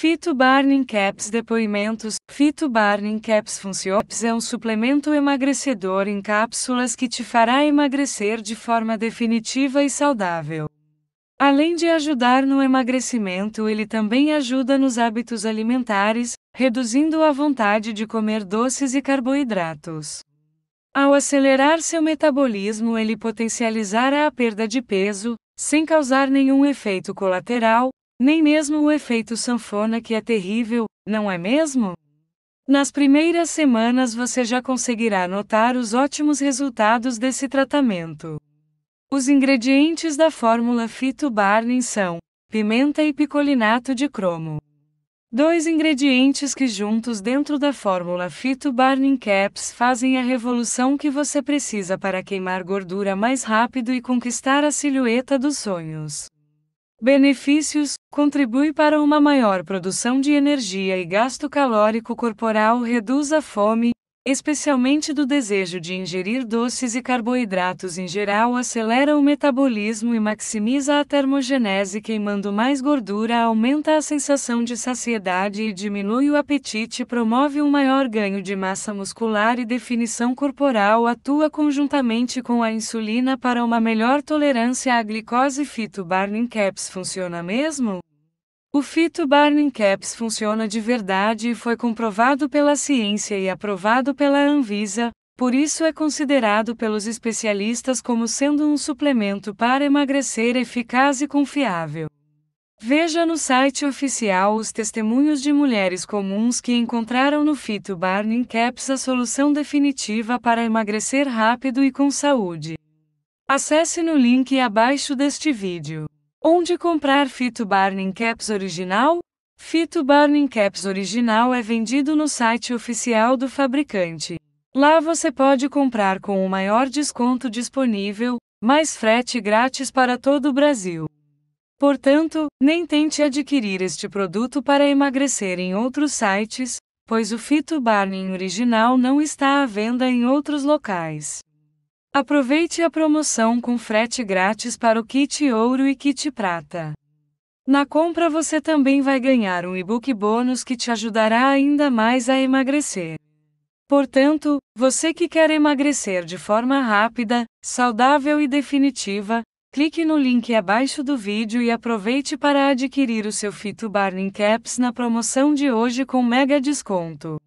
Fito Burning Caps Depoimentos Fito Burning Caps Funciones é um suplemento emagrecedor em cápsulas que te fará emagrecer de forma definitiva e saudável. Além de ajudar no emagrecimento, ele também ajuda nos hábitos alimentares, reduzindo a vontade de comer doces e carboidratos. Ao acelerar seu metabolismo, ele potencializará a perda de peso, sem causar nenhum efeito colateral, nem mesmo o efeito sanfona que é terrível, não é mesmo? Nas primeiras semanas você já conseguirá notar os ótimos resultados desse tratamento. Os ingredientes da fórmula Fito Barney são pimenta e picolinato de cromo. Dois ingredientes que juntos dentro da fórmula Fito Burning Caps fazem a revolução que você precisa para queimar gordura mais rápido e conquistar a silhueta dos sonhos. Benefícios: contribui para uma maior produção de energia e gasto calórico corporal, reduz a fome, especialmente do desejo de ingerir doces e carboidratos em geral, acelera o metabolismo e maximiza a termogenese, queimando mais gordura, aumenta a sensação de saciedade e diminui o apetite, promove um maior ganho de massa muscular e definição corporal, atua conjuntamente com a insulina para uma melhor tolerância à glicose. Fito Burning Caps funciona mesmo? O Fito Burning Caps funciona de verdade e foi comprovado pela ciência e aprovado pela Anvisa, por isso é considerado pelos especialistas como sendo um suplemento para emagrecer eficaz e confiável. Veja no site oficial os testemunhos de mulheres comuns que encontraram no Fito Burning Caps a solução definitiva para emagrecer rápido e com saúde. Acesse no link abaixo deste vídeo. Onde comprar Fito Burning Caps original? Fito Burning Caps original é vendido no site oficial do fabricante. Lá você pode comprar com o maior desconto disponível, mais frete grátis para todo o Brasil. Portanto, nem tente adquirir este produto para emagrecer em outros sites, pois o Fito Burning original não está à venda em outros locais. Aproveite a promoção com frete grátis para o kit ouro e kit prata. Na compra você também vai ganhar um e-book bônus que te ajudará ainda mais a emagrecer. Portanto, você que quer emagrecer de forma rápida, saudável e definitiva, clique no link abaixo do vídeo e aproveite para adquirir o seu Fito Burning Caps na promoção de hoje com mega desconto.